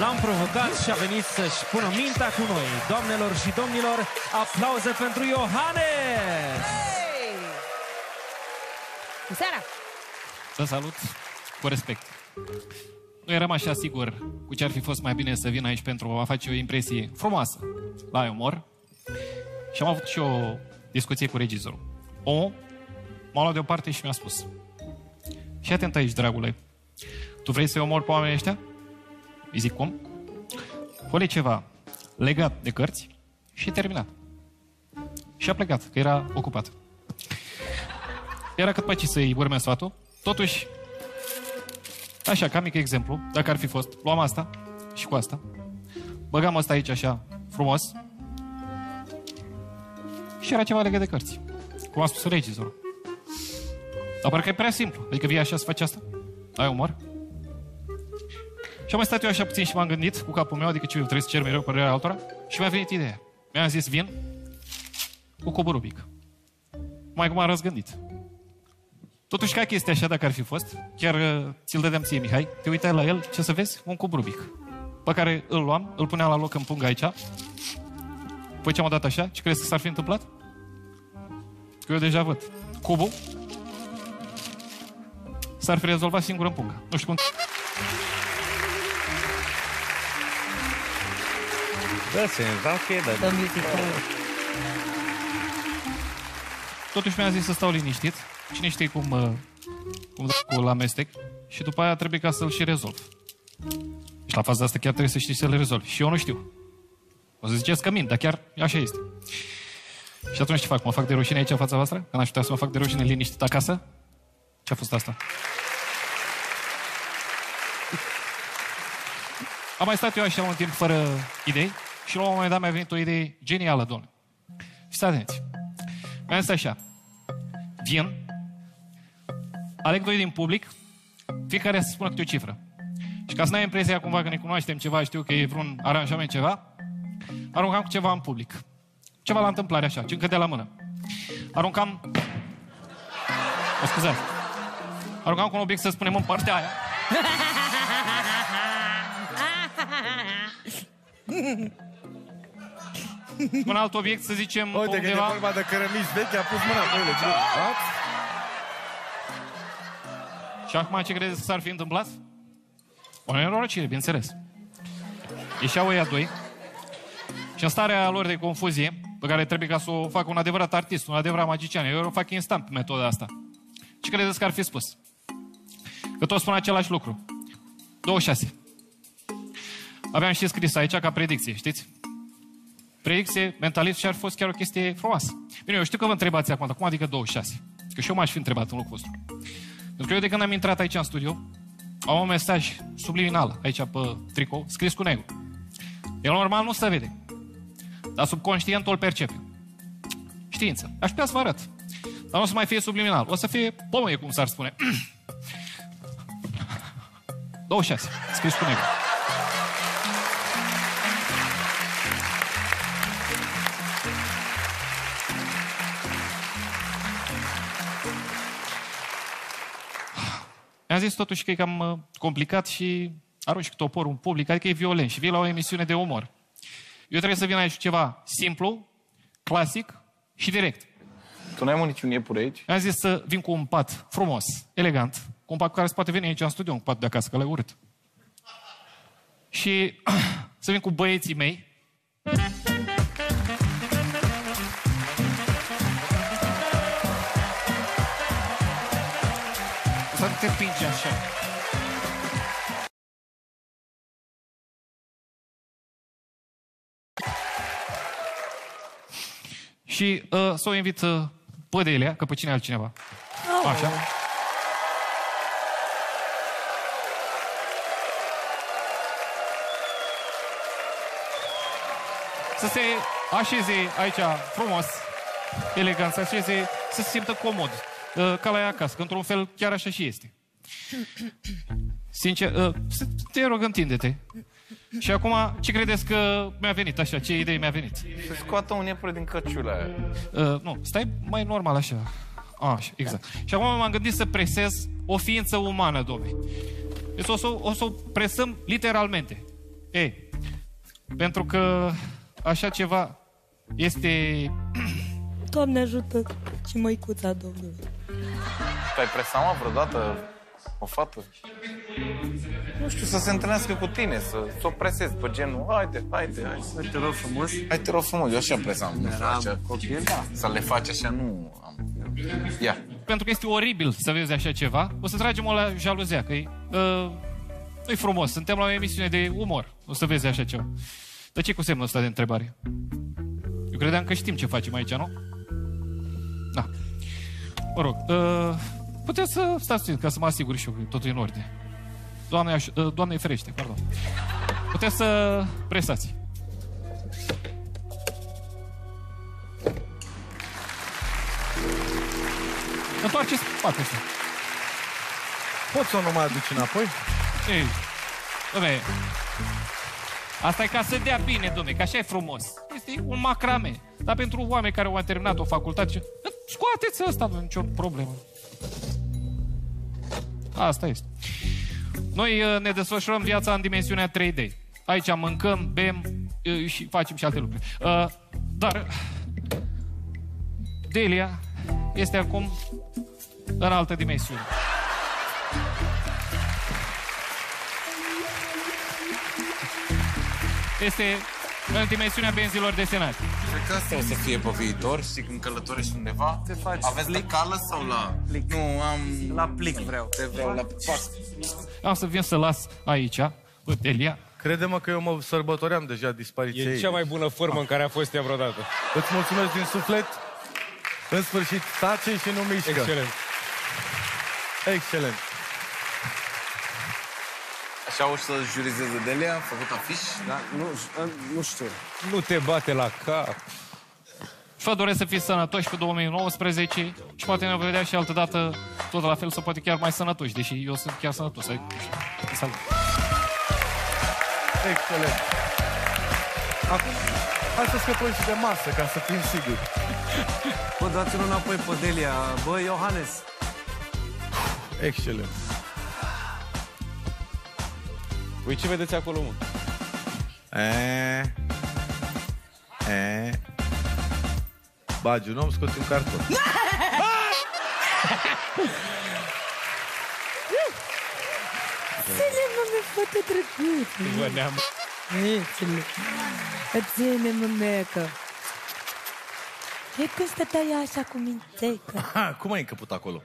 L-am provocat și a venit să-și pună mintea cu noi. Doamnelor și domnilor, aplauze pentru Iohannes! Cu seara! Să salut cu respect. Nu eram așa sigur cu ce ar fi fost mai bine să vin aici pentru a face o impresie frumoasă la umor. Și am avut și o discuție cu regizorul. Omul m-a luat deoparte și mi-a spus Și atent aici, dragule, tu vrei să-i omori pe oamenii ăștia? Îi zic cum? Pune ceva legat de cărți și e terminat. Și a plecat, că era ocupat. Era cât pe ce să-i urme sfatul. Totuși, așa, ca mic exemplu, dacă ar fi fost, luam asta și cu asta, băgam asta aici așa, frumos, și era ceva legat de cărți. Cum a spus regizorul. Dar parcă e prea simplu. Adică vii așa să faci asta? Ai umor? Și am mai stat eu așa puțin și m-am gândit cu capul meu, adică ce eu trebuie să cer mereu părerea altora, și mi-a venit ideea. Mi-am zis, vin cu cubul Rubic. Mai cum am răzgândit. Totuși, ca chestia așa, dacă ar fi fost, chiar uh, ți-l dădeam ție, Mihai, te uitai la el, ce să vezi? Un cub Rubic. Pe care îl luam, îl puneam la loc în pungă aici. Păi ce am dat așa? Ce crezi că s-ar fi întâmplat? Că eu deja văd. Cubul s-ar fi rezolvat singur în pungă. Nu știu cum... Da, se ok, da. The musical. Totuși mi-a zis să stau liniștit. Cine știe cum, uh, cum cu la amestec. Și după aia trebuie ca să-l și rezolv. Și la faza asta chiar trebuie să știi să le rezolvi. Și eu nu știu. O să ziceți că mint, dar chiar așa este. Și atunci ce fac? Mă fac de rușine aici în fața voastră? Că n-aș putea să mă fac de rușine liniștit acasă? Ce a fost asta? Am mai stat eu așa un timp fără idei și la un moment dat mi-a venit o idee genială, domnule. Fiți atenți. Mi-am zis așa. Vin, aleg doi din public, fiecare să spună câte o cifră. Și ca să n-ai impresia cumva că ne cunoaștem ceva, știu că e vreun aranjament ceva, aruncam cu ceva în public. Ceva la întâmplare așa, ce încă de la mână. Aruncam... O scuzați. Aruncam cu un obiect să spunem în partea aia. Un alt obiect, să zicem, Uite că e undeva... vorba de cărămizi vechi, a pus mâna pe ele. Da? Și acum ce credeți că s-ar fi întâmplat? O nenorocire, bineînțeles. Ieșeau ăia doi și în starea lor de confuzie, pe care trebuie ca să o facă un adevărat artist, un adevărat magician, eu o fac instant metoda asta. Ce credeți că ar fi spus? Că toți spun același lucru. 26. Aveam și scris aici ca predicție, știți? Predicție, mentalist și ar fi fost chiar o chestie frumoasă. Bine, eu știu că vă întrebați acum, dar cum adică 26? Că și eu m-aș fi întrebat în locul vostru. Pentru că eu de când am intrat aici în studio, am un mesaj subliminal aici pe tricou, scris cu negru. El normal nu se vede, dar subconștientul îl percepe. Știință. Aș putea să vă arăt. Dar nu o să mai fie subliminal. O să fie pomăie, cum s-ar spune. 26. Scris cu negru. Mi-a zis totuși că e cam uh, complicat și arunci cu toporul în public, adică e violent și vii la o emisiune de umor. Eu trebuie să vin aici cu ceva simplu, clasic și direct. Tu n-ai mă niciun iepure aici? Mi-a zis să vin cu un pat frumos, elegant, cu un pat cu care se poate veni aici în studio, un pat de acasă, că l urât. Și să vin cu băieții mei, te pingi așa. Și uh, să o invit uh, pe Delia, că pe cine altcineva. Așa. Să se așeze aici frumos, elegant, să așeze, să se simtă comod, uh, ca la ea acasă, că într-un fel chiar așa și este. Sincer, uh, să- te rog, întinde-te. Și acum, ce credeți că mi-a venit așa? Ce idee mi-a venit? Să scoată un iepure din căciula aia. Uh, nu, stai mai normal așa. A, așa, exact. Și acum m-am gândit să presez o ființă umană, domne. Deci o să, o să o presăm literalmente. Ei, pentru că așa ceva este... Doamne ajută și măicuța Domnului. Te-ai presat, mă, vreodată o fată? Nu știu, să se întâlnească cu tine, să, să o presezi pe genul, haide, haide, haide. Hai, te rog frumos. Hai, te rog frumos, eu așa presam. Nu știu, Era așa, copil? să le faci așa, nu am. Ia. Pentru că este oribil să vezi așa ceva, o să tragem o la jaluzea, că e, uh, nu-i frumos. Suntem la o emisiune de umor. O să vezi așa ceva. Dar ce cu semnul ăsta de întrebare? Eu credeam că știm ce facem aici, nu? Da. Mă rog, uh, puteți să stați puțin, ca să mă asigur și eu că totul e în ordine. Doamne, aș, uh, Doamne ferește, pardon. Puteți să presați. Întoarceți spatele ăsta. Poți să o nu mai aduci înapoi? Ei, domne, asta e ca să dea bine, domne, că așa e frumos. Este un macrame. Dar pentru oameni care au terminat o facultate, scoateți ăsta, nu nicio problemă. Asta este. Noi uh, ne desfășurăm viața în dimensiunea 3D. Aici mâncăm, bem uh, și facem și alte lucruri. Uh, Dar Delia este acum în altă dimensiune. Este în dimensiunea benzilor desenate. Cred că asta o să fie pe viitor, știi, când călătorești undeva. Te faci Aveți la cală sau la... Plic. Nu, am... La plic vreau. Te vreau la pas. Am să vin să las aici, pe Delia. Crede-mă că eu mă sărbătoream deja dispariția E ei. cea mai bună formă în care a fost ea vreodată. Îți mulțumesc din suflet. În sfârșit, tace și nu mișcă. Excelent. Excelent. Așa o să jurizeze Delia, a făcut afiș. Da? Nu, nu știu. Nu te bate la cap. Și vă doresc să fiți sănătoși pe 2019 și poate ne vom vedea și altă dată tot la fel sau poate chiar mai sănătoși, deși eu sunt chiar sănătos. Adică, Salut! Excelent. Acum, hai să scăpăm și de masă, ca să fim siguri. Bă, dați-l înapoi pe Delia. Bă, Iohannes. Excelent. Voi ce vedeți acolo, mă? E... E... Bagi un om, scoți un carton. Ține, mă, fată drăguță. Vă neam. Ține. Ține, mă, mecă. E cum stăteai așa cu mințeică? Ha, cum ai încăput acolo?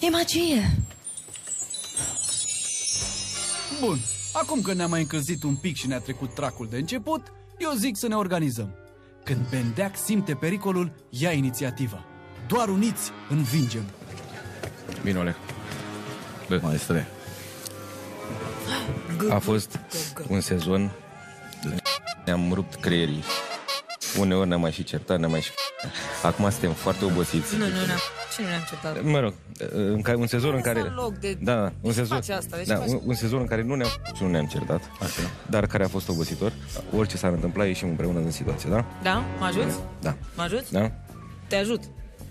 E magie. Bun, acum că ne-am mai încălzit un pic și ne-a trecut tracul de început, eu zic să ne organizăm. Când Bendeac simte pericolul, ia inițiativa. Doar uniți învingem. Bine, Oleg. Bă, Maestre. a fost un sezon ne-am rupt creierii. Uneori ne-am mai și certat, ne-am mai și... Acum suntem foarte obosiți. Nu, nu, nu. Și nu ne-am certat. Mă rog, în care, un sezon în care... Lăsa loc de- Da, un sezon, face asta, deci da, faci- un, un sezon în care nu ne-am, și nu ne-am certat, așa. dar care a fost obositor. Orice s-ar întâmpla, ieșim împreună din situație, da? Da? Mă ajuți? Da. Mă ajuți? Da? Te ajut.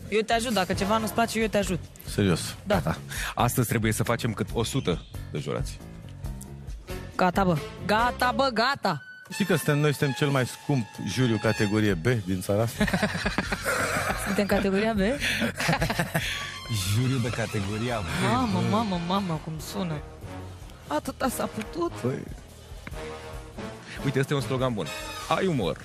Eu te ajut. Dacă ceva nu-ți place, eu te ajut. Serios. Da. da. Astăzi trebuie să facem cât 100 de jurați. Gata, bă. Gata, bă, gata. Știi că suntem, noi suntem cel mai scump juriu categorie B din țara asta? Suntem categoria B? Juriu de categoria Mamă, mamă, mamă, cum sună. Atâta s-a putut? Păi... Uite, este un slogan bun. Ai umor.